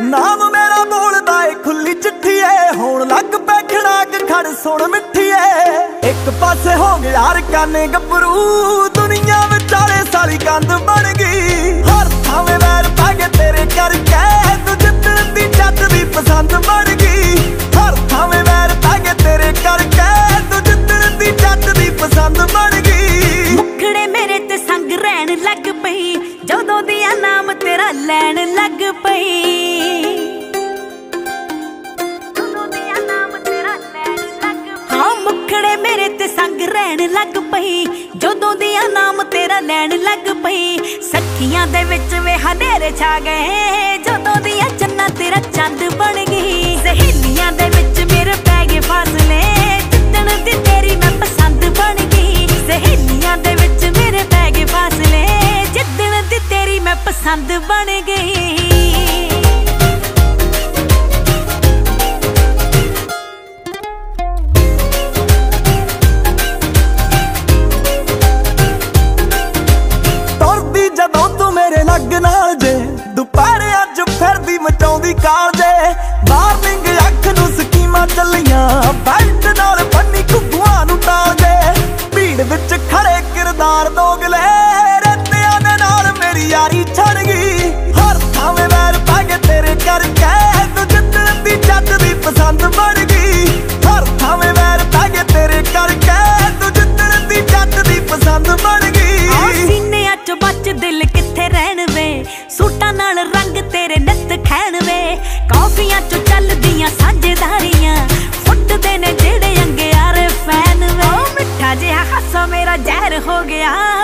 ਨਾਮ ਮੇਰਾ ਬੋਲਦਾ ਏ, ਖੁੱਲੀ ਚਿੱਠੀ ਏ। ਹੋਣ ਲੱਗ ਪੈ ਖੜਾਕ ਖੜ ਸੁਣ ਮਿੱਠੀ ਏ ਇੱਕ ਪਾਸੇ ਹੋ ਗਿਆ ਰਕਾਨੇ ਗੱਭਰੂ, ਦੁਨੀਆ ਵਿਚਾਲੇ ਸਾਰੀ ਕੰਧ ਬਣ ਗਈ। ਜਦੋਂ ਦੀਆਂ ਨਾਮ ਤੇਰਾ ਲੈਣ ਲੱਗ ਪਈ। ਹਾਂ, ਮੁਖੜੇ ਮੇਰੇ ਤੇ ਸੰਗ ਰਹਿਣ ਲੱਗ ਪਈ। ਜਦੋਂ ਦੀਆਂ ਨਾਮ ਤੇਰਾ ਲੈਣ ਲੱਗ ਪਈ। ਸੱਖੀਆਂ ਦੇ ਵਿੱਚ ਵੇ ਹਨੇਰੇ ਛਾ ਗਏ। ਜਦੋਂ ਦੀਆਂ ਚੰਨਾ ਤੇਰਾ ਚੰਦ ਪਸੰਦ ਬਣ ਗਈ। ਤੁਰਦੀ ਜਦੋਂ ਤੂੰ ਮੇਰੇ ਲੱਗ ਨਾਲ ਜੇ, ਦੁਪਹਿਰੇ ਅੱਜ ਫਿਰਦੀ ਮਚਾਉਂਦੀ ਕਾਲ ਜੇ। ਵਾਰਨਿੰਗ ਅੱਖ ਨੂੰ ਸਕੀਮਾਂ ਚੱਲੀਆਂ ਖੈਣ ਵੇ ਕਾਫੀਆਂ ਚ ਚੱਲਦੀਆਂ ਸਾਂਝੇਦਾਰੀਆਂ। ਫੁੱਟਦੇ ਨੇ ਜਿਹੜੇ ਅੰਗਿਆਰੇ ਫੈਨ ਵੇ। ਮਿੱਠਾ ਜਿਹਾ ਹਾਸਾ ਮੇਰਾ ਜ਼ਹਿਰ ਹੋ ਗਿਆ।